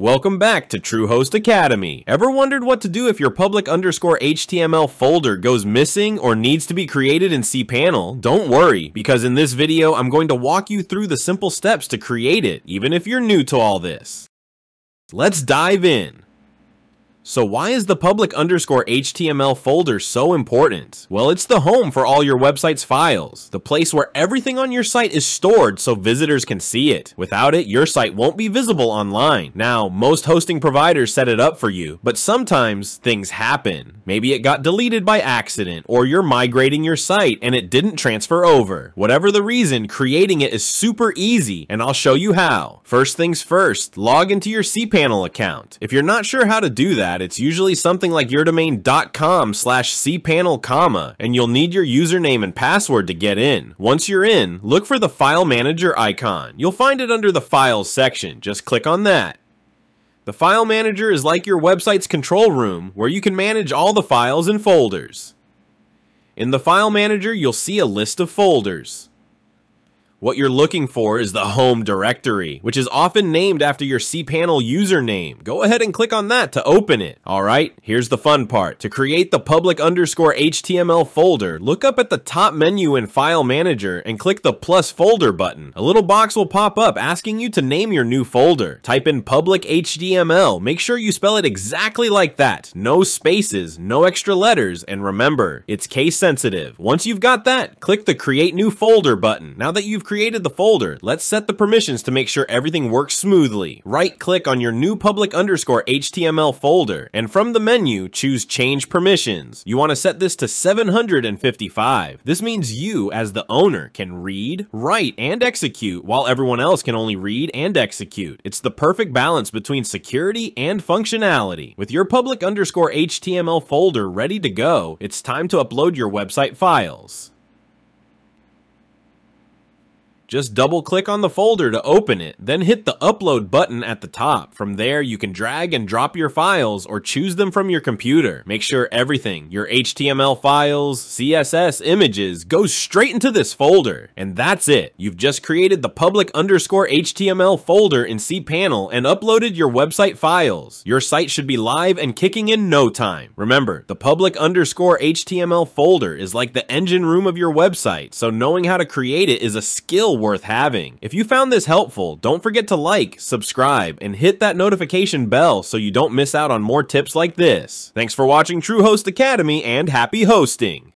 Welcome back to TrueHost Academy. Ever wondered what to do if your public underscore HTML folder goes missing or needs to be created in cPanel? Don't worry, because in this video I'm going to walk you through the simple steps to create it, even if you're new to all this. Let's dive in. So why is the public underscore HTML folder so important? Well, it's the home for all your website's files, the place where everything on your site is stored so visitors can see it. Without it, your site won't be visible online. Now, most hosting providers set it up for you, but sometimes things happen. Maybe it got deleted by accident, or you're migrating your site and it didn't transfer over. Whatever the reason, creating it is super easy, and I'll show you how. First things first, log into your cPanel account. If you're not sure how to do that, that, it's usually something like yourdomain.com slash cpanel comma, and you'll need your username and password to get in. Once you're in, look for the file manager icon. You'll find it under the files section. Just click on that. The file manager is like your website's control room, where you can manage all the files and folders. In the file manager, you'll see a list of folders. What you're looking for is the home directory, which is often named after your cPanel username. Go ahead and click on that to open it. Alright, here's the fun part. To create the public underscore HTML folder, look up at the top menu in File Manager and click the plus folder button. A little box will pop up asking you to name your new folder. Type in public HTML. Make sure you spell it exactly like that. No spaces, no extra letters, and remember, it's case sensitive. Once you've got that, click the create new folder button. Now that you've created the folder, let's set the permissions to make sure everything works smoothly. Right click on your new public underscore HTML folder, and from the menu, choose change permissions. You want to set this to 755. This means you, as the owner, can read, write, and execute, while everyone else can only read and execute. It's the perfect balance between security and functionality. With your public underscore HTML folder ready to go, it's time to upload your website files. Just double click on the folder to open it, then hit the upload button at the top. From there, you can drag and drop your files or choose them from your computer. Make sure everything, your HTML files, CSS, images, goes straight into this folder. And that's it. You've just created the public underscore HTML folder in cPanel and uploaded your website files. Your site should be live and kicking in no time. Remember, the public underscore HTML folder is like the engine room of your website, so knowing how to create it is a skill worth having. If you found this helpful, don't forget to like, subscribe, and hit that notification bell so you don't miss out on more tips like this. Thanks for watching TrueHost Academy and happy hosting!